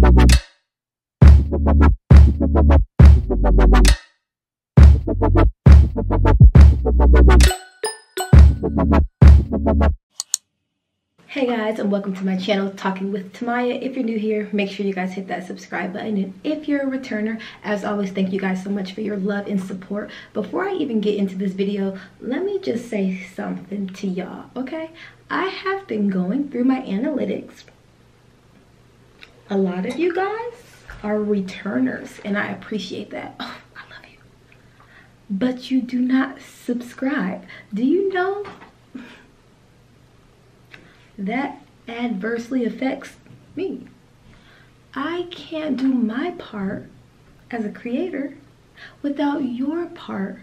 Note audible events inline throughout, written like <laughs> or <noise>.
Hey guys and welcome to my channel Talking with Timaiah. If you're new here, make sure you guys hit that subscribe button. And if you're a returner, as always, thank you guys so much for your love and support. Before I even get into this video, let me just say something to y'all, okay? I have been going through my analytics. A lot of you guys are returners and I appreciate that. Oh, I love you. But you do not subscribe. Do you know that adversely affects me. I can't do my part as a creator without your part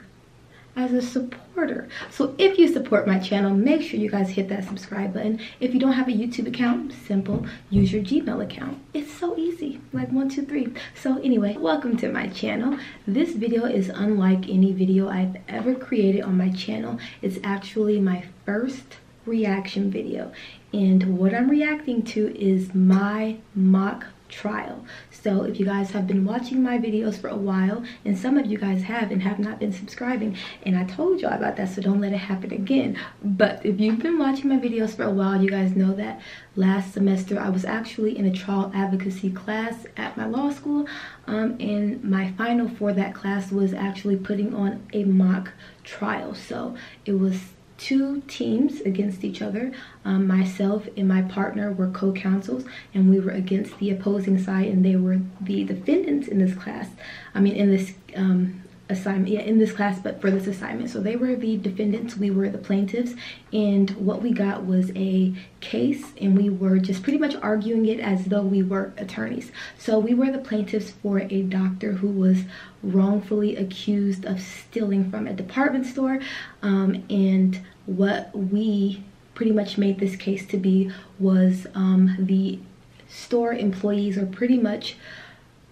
as a supporter. So if you support my channel, make sure you guys hit that subscribe button. If you don't have a YouTube account, simple, use your Gmail account. It's so easy, like one, two, three. So anyway, welcome to my channel. This video is unlike any video I've ever created on my channel. It's actually my first reaction video and what I'm reacting to is my mock trial. So if you guys have been watching my videos for a while and some of you guys have and have not been subscribing and I told y'all about that so don't let it happen again. But if you've been watching my videos for a while you guys know that last semester I was actually in a trial advocacy class at my law school um, and my final for that class was actually putting on a mock trial. So it was two teams against each other. Um, myself and my partner were co-counsels and we were against the opposing side and they were the defendants in this class. I mean in this um, assignment yeah in this class but for this assignment. So they were the defendants we were the plaintiffs and what we got was a case and we were just pretty much arguing it as though we were attorneys. So we were the plaintiffs for a doctor who was wrongfully accused of stealing from a department store um, and what we pretty much made this case to be was um, the store employees are pretty much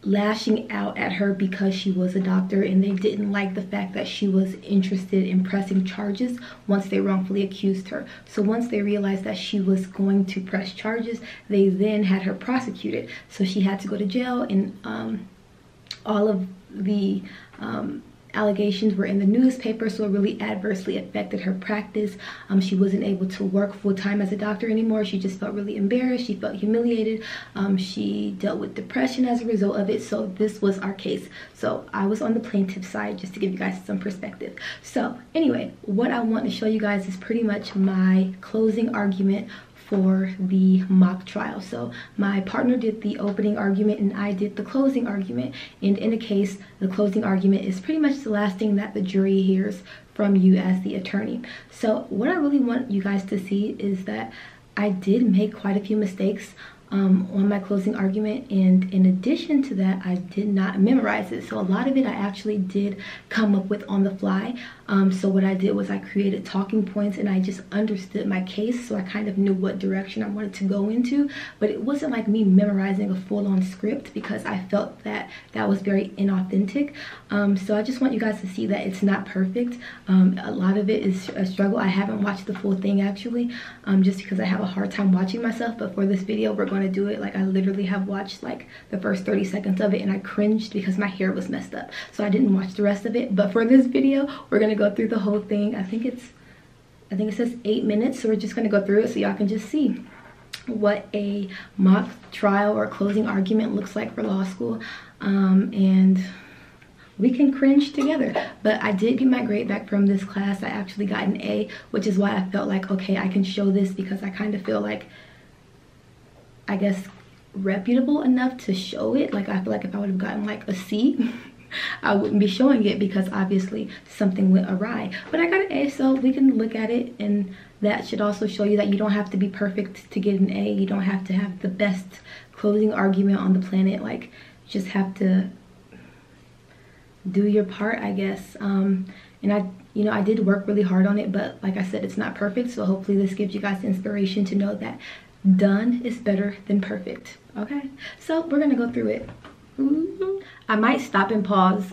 lashing out at her because she was a doctor and they didn't like the fact that she was interested in pressing charges once they wrongfully accused her. So once they realized that she was going to press charges, they then had her prosecuted. So she had to go to jail and um, all of the um, allegations were in the newspaper so it really adversely affected her practice. Um, she wasn't able to work full-time as a doctor anymore. She just felt really embarrassed. She felt humiliated. Um, she dealt with depression as a result of it. So this was our case. So i was on the plaintiff side just to give you guys some perspective. So anyway what i want to show you guys is pretty much my closing argument for the mock trial. So my partner did the opening argument and I did the closing argument. And in a case, the closing argument is pretty much the last thing that the jury hears from you as the attorney. So what I really want you guys to see is that I did make quite a few mistakes um, on my closing argument and in addition to that I did not memorize it. So a lot of it I actually did come up with on the fly. Um, so what I did was I created talking points and I just understood my case so I kind of knew what direction I wanted to go into. But it wasn't like me memorizing a full-on script because I felt that that was very inauthentic. Um, so I just want you guys to see that it's not perfect. Um, a lot of it is a struggle. I haven't watched the full thing actually um, just because I have a hard time watching myself. But for this video we're going to do it like i literally have watched like the first 30 seconds of it and i cringed because my hair was messed up. So i didn't watch the rest of it but for this video we're gonna go through the whole thing. I think it's i think it says eight minutes so we're just gonna go through it so y'all can just see what a mock trial or closing argument looks like for law school um, and we can cringe together. But i did get my grade back from this class. I actually got an a which is why i felt like okay i can show this because i kind of feel like I guess, reputable enough to show it. Like, I feel like if I would have gotten like a C, <laughs> I wouldn't be showing it because obviously something went awry. But I got an A, so we can look at it and that should also show you that you don't have to be perfect to get an A. You don't have to have the best closing argument on the planet. Like, you just have to do your part, I guess. Um, and I, you know, I did work really hard on it, but like I said, it's not perfect. So hopefully this gives you guys inspiration to know that done is better than perfect okay so we're gonna go through it mm-hmm. i might stop and pause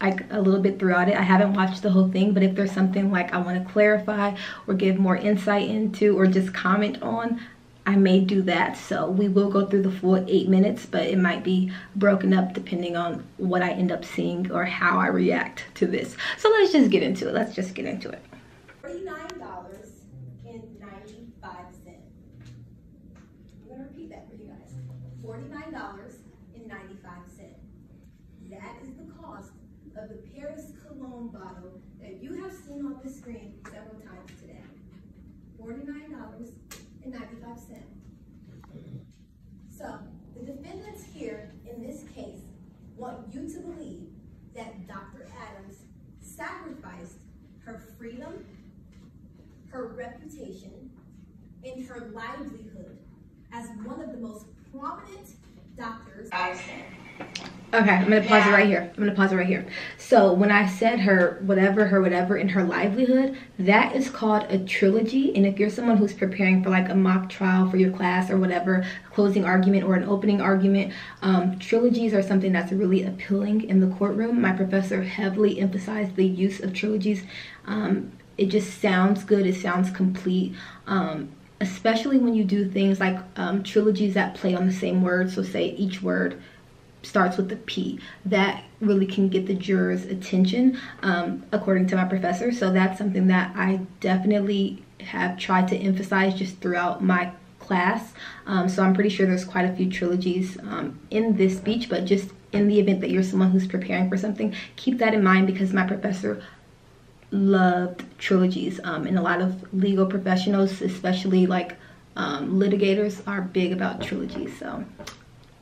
like a little bit throughout it i haven't watched the whole thing but if there's something like i want to clarify or give more insight into or just comment on I may do that. So we will go through the full eight minutes, but it might be broken up depending on what I end up seeing or how I react to this. So let's just get into it. Let's just get into it. Bottle that you have seen on the screen several times today. $49.95. So, the defendants here in this case want you to believe that Dr. Adams sacrificed her freedom, her reputation, and her livelihood as one of the most prominent doctors. Okay, I'm gonna pause it right here. I'm gonna pause it right here. So when I said her whatever, her whatever in her livelihood, that is called a trilogy. And if you're someone who's preparing for like a mock trial for your class or whatever, closing argument or an opening argument, um, trilogies are something that's really appealing in the courtroom. My professor heavily emphasized the use of trilogies. Um, it just sounds good. It sounds complete. Um, especially when you do things like um, trilogies that play on the same word. So say each word starts with the P. That really can get the jurors' attention, um, according to my professor. So that's something that I definitely have tried to emphasize just throughout my class. Um, so I'm pretty sure there's quite a few trilogies um, in this speech, but just in the event that you're someone who's preparing for something, keep that in mind because my professor loved trilogies um, and a lot of legal professionals, especially like um, litigators, are big about trilogies. So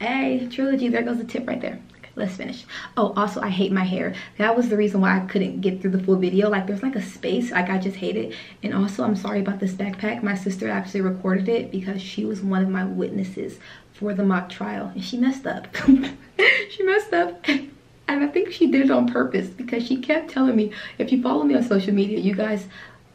Hey, trilogy, there goes the tip right there. Okay, let's finish. Oh, also, I hate my hair. That was the reason why I couldn't get through the full video. Like, there's like a space, like I just hate it. And also, I'm sorry about this backpack. My sister actually recorded it because she was one of my witnesses for the mock trial. And she messed up. <laughs> she messed up. <laughs> And I think she did it on purpose because she kept telling me, if you follow me on social media, you guys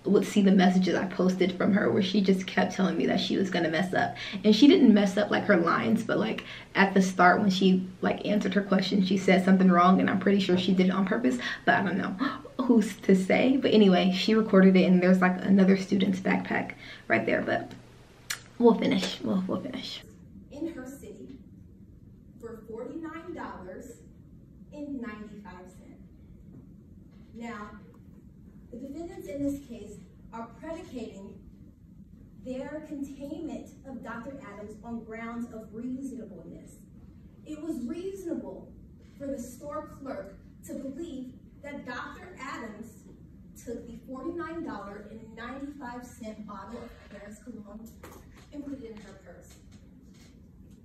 would see the messages I posted from her where she just kept telling me that she was gonna mess up. And she didn't mess up like her lines, but like at the start when she like answered her question, she said something wrong and I'm pretty sure she did it on purpose, but I don't know who's to say. But anyway, she recorded it and there's like another student's backpack right there, but we'll finish, we'll, we'll finish. In her city for $49.95. Now, the defendants in this case are predicating their containment of Dr. Adams on grounds of reasonableness. It was reasonable for the store clerk to believe that Dr. Adams took the $49.95 bottle of Paris cologne and put it in her purse.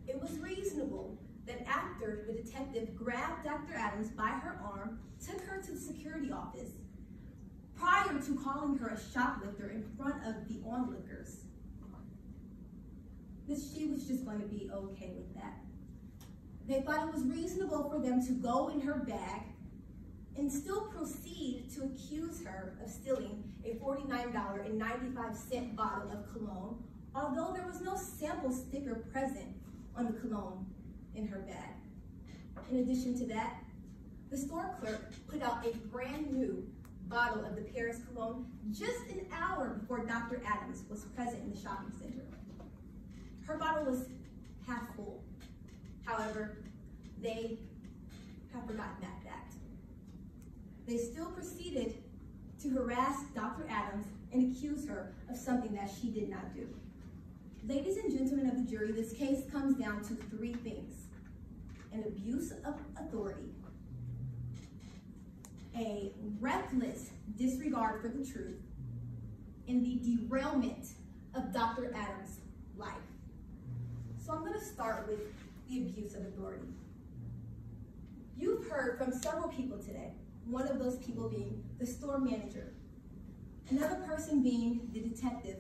It was reasonable that after the detective grabbed Dr. Adams by her arm, took her to the security office, prior to calling her a shoplifter in front of the onlookers. That she was just going to be okay with that. They thought it was reasonable for them to go in her bag and still proceed to accuse her of stealing a $49.95 bottle of cologne, although there was no sample sticker present on the cologne in her bag. In addition to that, the store clerk put out a brand new bottle of the Paris cologne just an hour before Dr. Adams was present in the shopping center. Her bottle was half full. However, they have forgotten that fact. They still proceeded to harass Dr. Adams and accuse her of something that she did not do. Ladies and gentlemen of the jury, this case comes down to three things. An abuse of authority, a reckless disregard for the truth in the derailment of Dr. Adams' life. So I'm going to start with the abuse of authority. You've heard from several people today, one of those people being the store manager, another person being the detective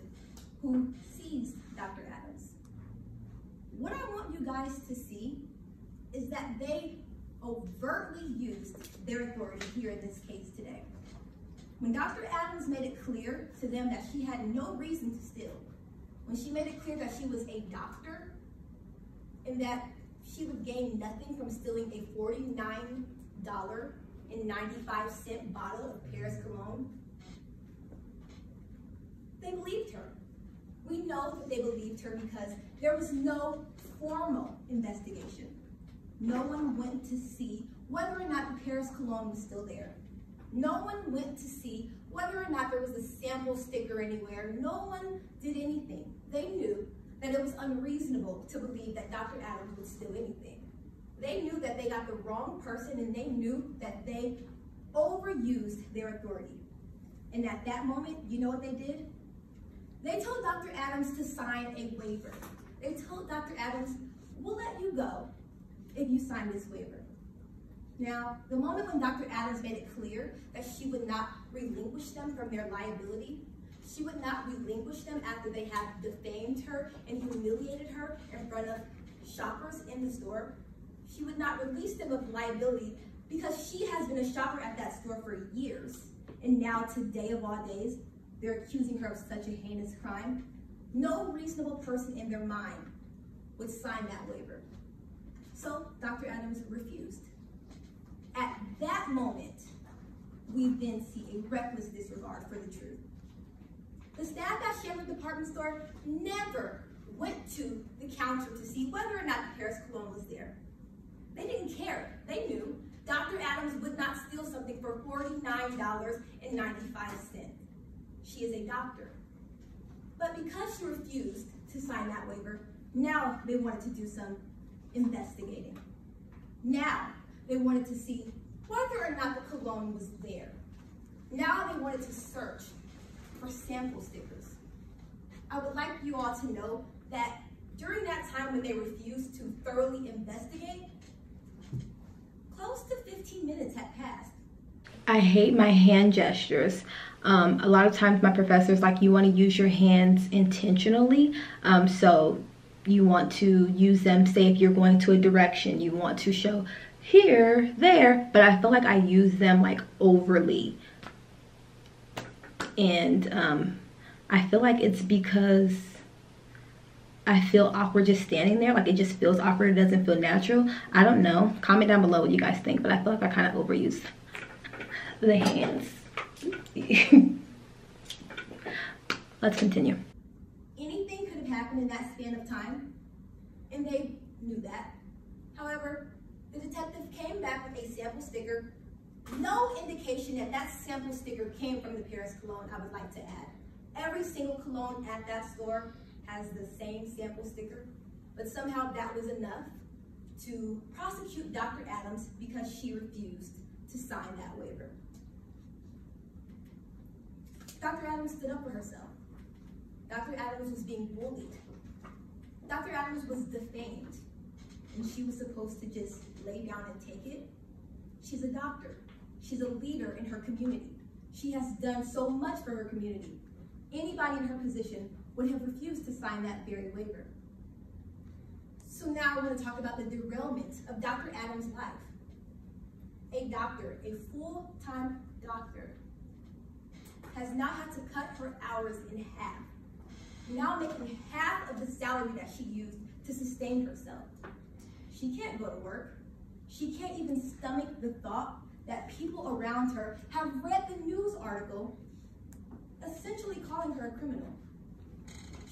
who sees Dr. Adams. What I want you guys to see is that they overtly used their authority here in this case today. When Dr. Adams made it clear to them that she had no reason to steal, when she made it clear that she was a doctor and that she would gain nothing from stealing a $49.95 bottle of Paris cologne, they believed her. We know that they believed her because there was no formal investigation. No one went to see whether or not the Paris cologne was still there. No one went to see whether or not there was a sample sticker anywhere. No one did anything. They knew that it was unreasonable to believe that Dr. Adams would steal anything. They knew that they got the wrong person and they knew that they overused their authority. And at that moment, you know what they did? They told Dr. Adams to sign a waiver. They told Dr. Adams, we'll let you go if you sign this waiver. Now, the moment when Dr. Adams made it clear that she would not relinquish them from their liability, she would not relinquish them after they had defamed her and humiliated her in front of shoppers in the store, she would not release them of liability because she has been a shopper at that store for years. And now, today of all days, they're accusing her of such a heinous crime. No reasonable person in their mind would sign that waiver. So Dr. Adams refused. At that moment, we then see a reckless disregard for the truth. The staff at Chandler Department Store never went to the counter to see whether or not the Paris cologne was there. They didn't care. They knew Dr. Adams would not steal something for $49.95. She is a doctor. But because she refused to sign that waiver, now they wanted to do some investigating. Now they wanted to see whether or not the cologne was there. Now they wanted to search for sample stickers. I would like you all to know that during that time when they refused to thoroughly investigate, close to 15 minutes had passed. I hate my hand gestures. Um, a lot of times my professors like you want to use your hands intentionally. Um, so you want to use them, say if you're going to a direction, you want to show here, there, but I feel like I use them like overly. And um, I feel like it's because I feel awkward just standing there. Like it just feels awkward. It doesn't feel natural. I don't know. Comment down below what you guys think, but I feel like I kind of overuse the hands. <laughs> Let's continue. Happened in that span of time, and they knew that. However, the detective came back with a sample sticker. No indication that that sample sticker came from the Paris cologne, I would like to add. Every single cologne at that store has the same sample sticker, but somehow that was enough to prosecute Dr. Adams because she refused to sign that waiver. Dr. Adams stood up for herself. Dr. Adams was being bullied. Dr. Adams was defamed, and she was supposed to just lay down and take it. She's a doctor. She's a leader in her community. She has done so much for her community. Anybody in her position would have refused to sign that very waiver. So now I want to talk about the derailment of Dr. Adams' life. A doctor, a full-time doctor, has now had to cut her hours in half, now making half of the salary that she used to sustain herself. She can't go to work. She can't even stomach the thought that people around her have read the news article essentially calling her a criminal.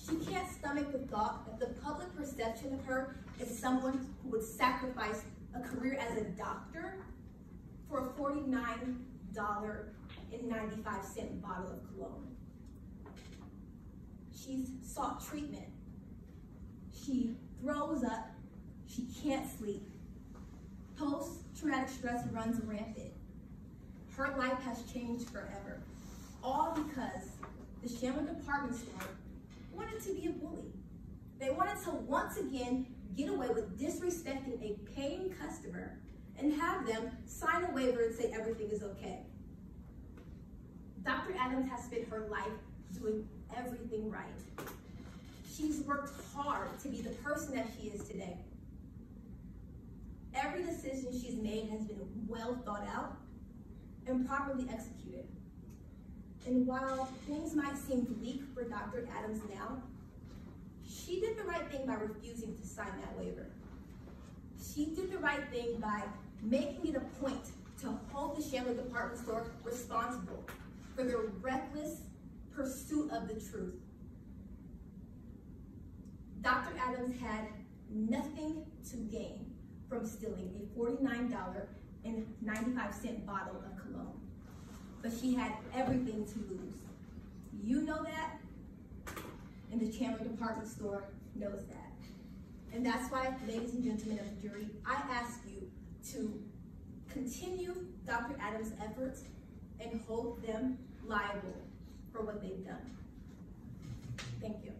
She can't stomach the thought that the public perception of her is someone who would sacrifice a career as a doctor for a $49 and 95 cent bottle of cologne. She's sought treatment. She throws up. She can't sleep. Post-traumatic stress runs rampant. Her life has changed forever. All because the Chandler department store wanted to be a bully. They wanted to once again get away with disrespecting a paying customer and have them sign a waiver and say everything is okay. Dr. Adams has spent her life doing everything right. She's worked hard to be the person that she is today. Every decision she's made has been well thought out and properly executed. And while things might seem bleak for Dr. Adams now, she did the right thing by refusing to sign that waiver. She did the right thing by making it a point to hold the Chandler department store responsible for their reckless pursuit of the truth. Dr. Adams had nothing to gain from stealing a $49.95 bottle of cologne, but she had everything to lose. You know that, and the Chandler department store knows that. And that's why, ladies and gentlemen of the jury, I ask you to continue Dr. Adams' efforts and hold them liable for what they've done. Thank you.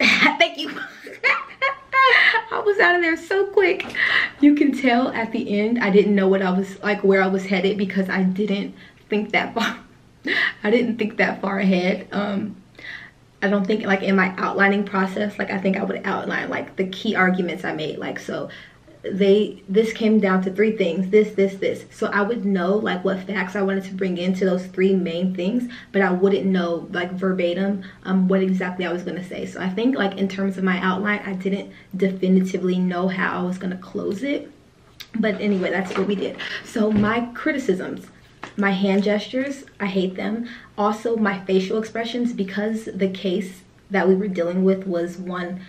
<laughs> Thank you. <laughs> I was out of there so quick. You can tell at the end, I didn't know what I was, like where I was headed because I didn't think that <laughs> far. I didn't think that far ahead. Um, I don't think like in my outlining process, like I think I would outline like the key arguments I made. Like, so they this came down to three things this this this. So i would know like what facts i wanted to bring into those three main things but i wouldn't know like verbatim um what exactly i was going to say. So i think like in terms of my outline i didn't definitively know how i was going to close it. But anyway that's what we did. So my criticisms my hand gestures i hate them. Also my facial expressions because the case that we were dealing with was one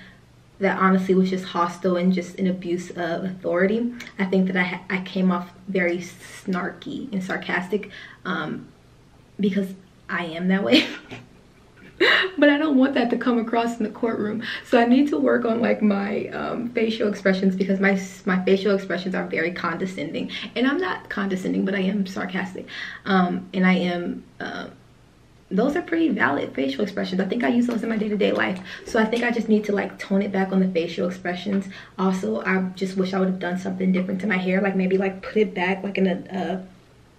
that honestly was just hostile and just an abuse of authority. I think that I, I came off very snarky and sarcastic um, because I am that way. <laughs> but I don't want that to come across in the courtroom. So I need to work on like my um, facial expressions because my my facial expressions are very condescending. And I'm not condescending, but I am sarcastic. Um, and I am uh, those are pretty valid facial expressions. I think I use those in my day-to-day -day life. So I think I just need to like tone it back on the facial expressions. Also, I just wish I would have done something different to my hair. Like maybe like put it back like in a, a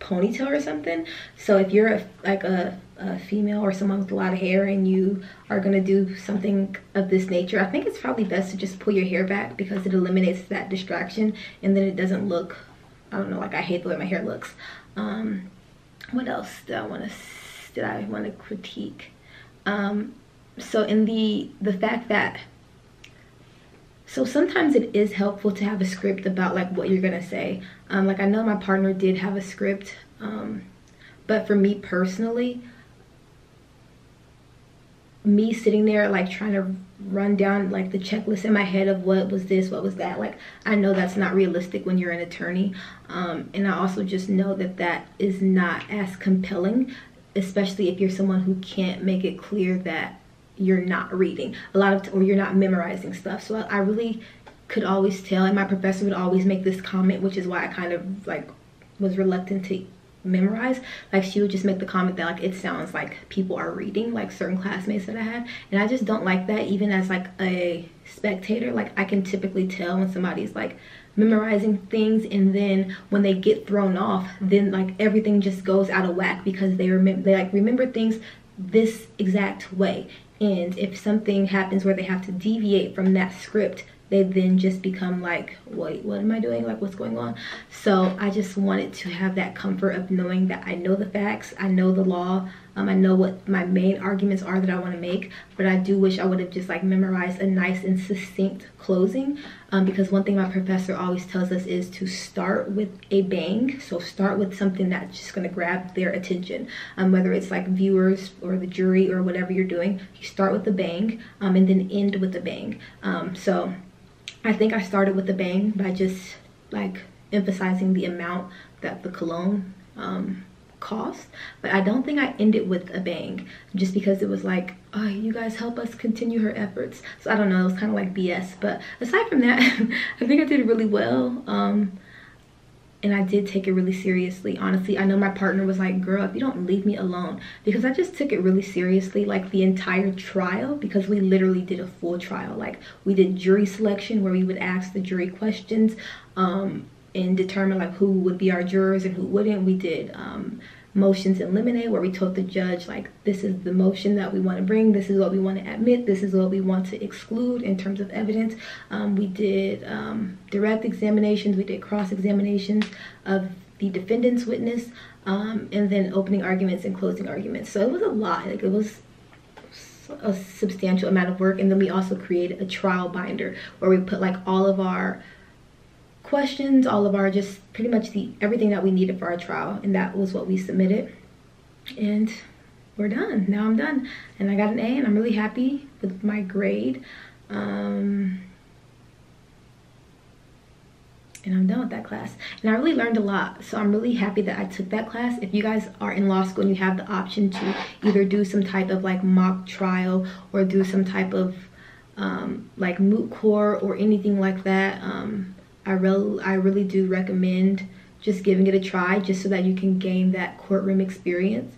ponytail or something. So if you're a, like a, a, female or someone with a lot of hair and you are gonna do something of this nature, I think it's probably best to just pull your hair back because it eliminates that distraction and then it doesn't look, I don't know, like I hate the way my hair looks. Um, what else do I wanna that I want to critique. Um, so in the the fact that so sometimes it is helpful to have a script about like what you're gonna say. Um, like I know my partner did have a script, um, but for me personally, me sitting there like trying to run down like the checklist in my head of what was this what was that like i know that's not realistic when you're an attorney um, and i also just know that that is not as compelling especially if you're someone who can't make it clear that you're not reading. A lot of or you're not memorizing stuff. So I, really could always tell and my professor would always make this comment which is why i kind of like was reluctant to memorize. Like she would just make the comment that like it sounds like people are reading like certain classmates that i had. And i just don't like that even as like a spectator. Like i can typically tell when somebody's like memorizing things and then when they get thrown off then like everything just goes out of whack because they remember they like remember things this exact way. And if something happens where they have to deviate from that script they then just become like wait what am i doing? Like what's going on? So i just wanted to have that comfort of knowing that i know the facts i know the law um, i know what my main arguments are that i want to make but i do wish i would have just like memorized a nice and succinct closing. Um, because one thing my professor always tells us is to start with a bang. So start with something that's just going to grab their attention. Um, whether it's like viewers or the jury or whatever you're doing you start with a bang um, and then end with a bang. Um, so I think I started with a bang by just like emphasizing the amount that the cologne um, cost but I don't think I ended with a bang just because it was like oh you guys help us continue her efforts so I don't know it was kind of like BS but aside from that <laughs> I think I did really well um, and I did take it really seriously. Honestly, I know my partner was like, girl, if you don't leave me alone, because I just took it really seriously, like the entire trial, because we literally did a full trial. Like we did jury selection where we would ask the jury questions um, and determine like who would be our jurors and who wouldn't. We did um, motions in limine where we told the judge like this is the motion that we want to bring this is what we want to admit this is what we want to exclude in terms of evidence. Um, we did um, direct examinations we did cross examinations of the defendant's witness um, and then opening arguments and closing arguments. So it was a lot like it was a substantial amount of work. And then we also created a trial binder where we put like all of our questions, all of our just pretty much the everything that we needed for our trial. And that was what we submitted. And we're done. Now I'm done. And I got an A and I'm really happy with my grade. Um, and I'm done with that class. And I really learned a lot. So I'm really happy that I took that class. If you guys are in law school and you have the option to either do some type of like mock trial or do some type of um, like moot court or anything like that, um, I really, I really do recommend just giving it a try just so that you can gain that courtroom experience.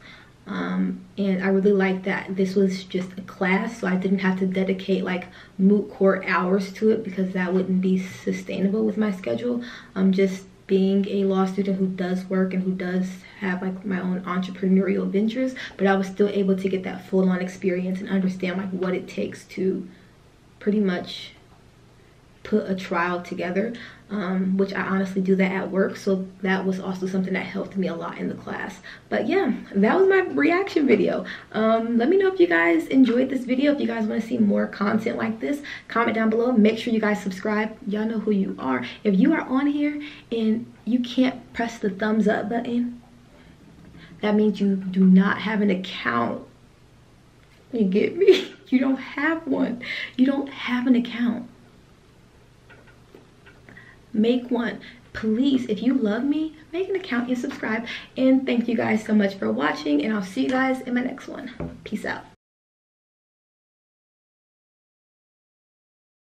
Um, and I really like that this was just a class so I didn't have to dedicate like moot court hours to it because that wouldn't be sustainable with my schedule. Um, just being a law student who does work and who does have like my own entrepreneurial ventures but I was still able to get that full-on experience and understand like what it takes to pretty much put a trial together um, which I honestly do that at work. So that was also something that helped me a lot in the class. But yeah, that was my reaction video. Um, let me know if you guys enjoyed this video. If you guys want to see more content like this, comment down below. Make sure you guys subscribe. Y'all know who you are. If you are on here and you can't press the thumbs up button, that means you do not have an account. You get me? <laughs> You don't have one. You don't have an account make one. Please if you love me make an account and subscribe. And thank you guys so much for watching and i'll see you guys in my next one. Peace out